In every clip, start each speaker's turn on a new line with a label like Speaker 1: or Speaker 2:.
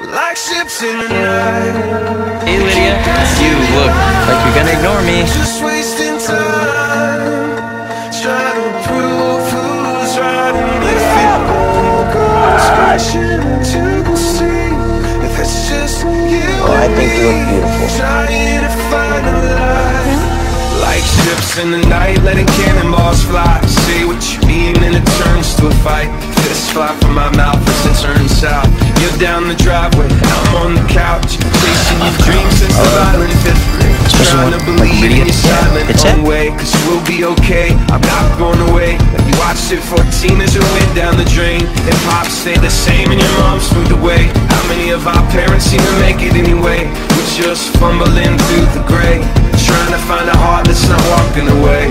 Speaker 1: Like ships in the night. Hey Lydia, you look like
Speaker 2: you're gonna ignore
Speaker 1: me. Just wasting time. Trying to prove who's right and if it all goes crashing into the sea. If it's just you Oh, I think you look beautiful. Trying to find a light. Like ships in the night, letting cannonballs fly. Say what you mean and it turns to a fight. Fist fly from my mouth as it turns south. You're down the driveway, I'm on the couch. Chasing your dreams since the violent fifth grade. Especially Trying to believe in your silent it's it. way. Cause we'll be okay. I'm not going away. Like you watched it 14 as it went down the drain. And pop stayed the same and your mom's moved away. How many of our parents seem to make it anyway? We're just fumbling through the gray. Trying to find a heart that's not walking away.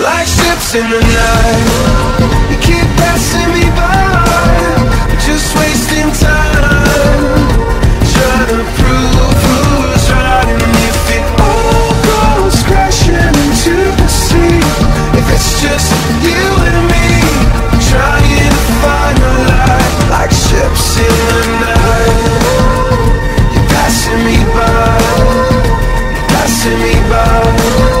Speaker 1: Like ships in the night. You keep passing me by. Just wasting time. Trying to prove who's right And if it all goes crashing into the sea. If it's just you and me Trying to find a light. Like ships in the night. You're passing me by. You're passing me by.